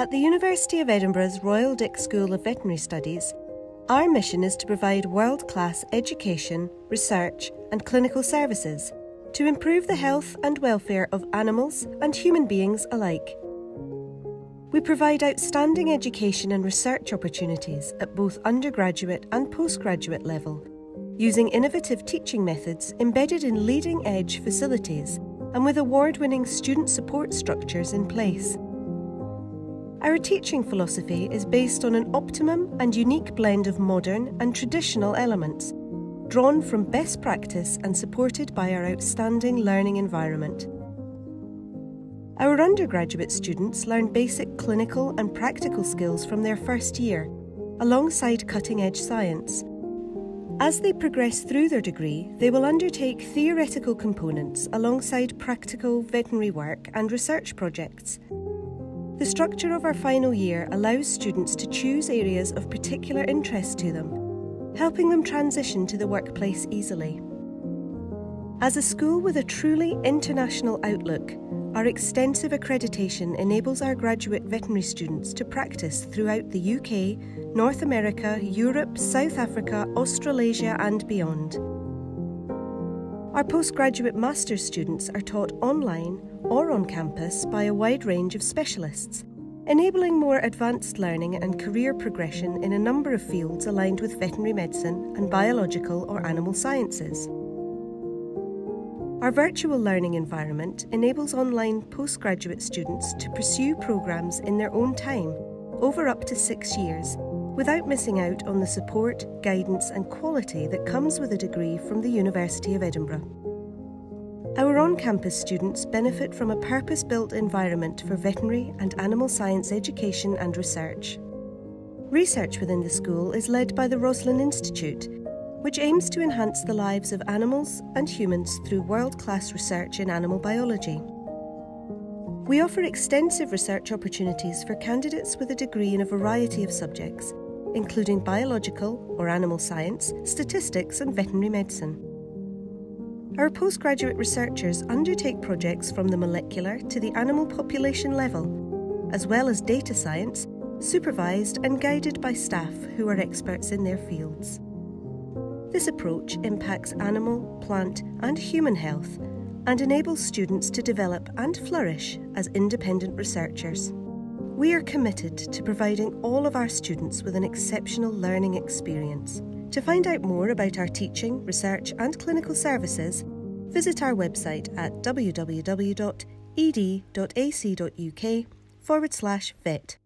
At the University of Edinburgh's Royal Dick School of Veterinary Studies, our mission is to provide world class education, research, and clinical services to improve the health and welfare of animals and human beings alike. We provide outstanding education and research opportunities at both undergraduate and postgraduate level, using innovative teaching methods embedded in leading edge facilities and with award winning student support structures in place. Our teaching philosophy is based on an optimum and unique blend of modern and traditional elements, drawn from best practice and supported by our outstanding learning environment. Our undergraduate students learn basic clinical and practical skills from their first year, alongside cutting edge science. As they progress through their degree, they will undertake theoretical components alongside practical veterinary work and research projects. The structure of our final year allows students to choose areas of particular interest to them, helping them transition to the workplace easily. As a school with a truly international outlook, our extensive accreditation enables our graduate veterinary students to practice throughout the UK, North America, Europe, South Africa, Australasia, and beyond. Our postgraduate master's students are taught online or on campus by a wide range of specialists, enabling more advanced learning and career progression in a number of fields aligned with veterinary medicine and biological or animal sciences. Our virtual learning environment enables online postgraduate students to pursue programmes in their own time over up to six years without missing out on the support, guidance, and quality that comes with a degree from the University of Edinburgh. Our on campus students benefit from a purpose built environment for veterinary and animal science education and research. Research within the school is led by the Roslin Institute, which aims to enhance the lives of animals and humans through world class research in animal biology. We offer extensive research opportunities for candidates with a degree in a variety of subjects, including biological or animal science, statistics, and veterinary medicine. Our postgraduate researchers undertake projects from the molecular to the animal population level, as well as data science, supervised and guided by staff who are experts in their fields. This approach impacts animal, plant, and human health and enables students to develop and flourish as independent researchers. We are committed to providing all of our students with an exceptional learning experience. To find out more about our teaching, research, and clinical services, visit our website at www.ed.ac.uk forward slash vet.